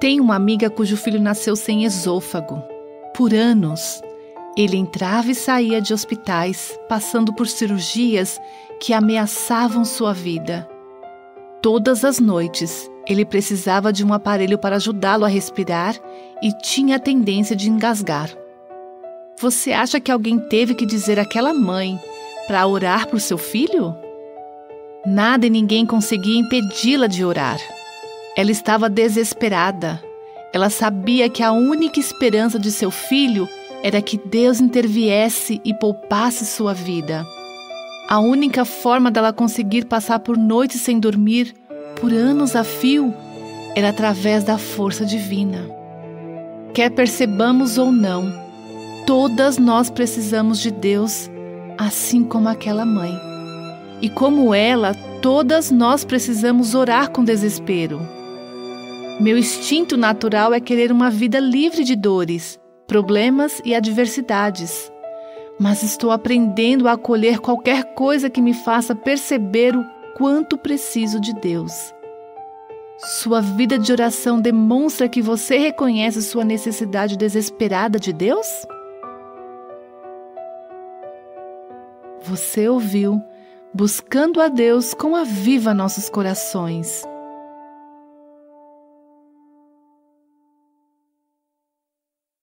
Tem uma amiga cujo filho nasceu sem esôfago. Por anos, ele entrava e saía de hospitais, passando por cirurgias que ameaçavam sua vida. Todas as noites, ele precisava de um aparelho para ajudá-lo a respirar e tinha a tendência de engasgar. Você acha que alguém teve que dizer àquela mãe para orar por seu filho? Nada e ninguém conseguia impedi-la de orar. Ela estava desesperada. Ela sabia que a única esperança de seu filho era que Deus interviesse e poupasse sua vida. A única forma dela conseguir passar por noites sem dormir, por anos a fio, era através da força divina. Quer percebamos ou não, todas nós precisamos de Deus, assim como aquela mãe. E como ela, todas nós precisamos orar com desespero. Meu instinto natural é querer uma vida livre de dores, problemas e adversidades. Mas estou aprendendo a acolher qualquer coisa que me faça perceber o quanto preciso de Deus. Sua vida de oração demonstra que você reconhece sua necessidade desesperada de Deus? Você ouviu Buscando a Deus com a viva nossos corações.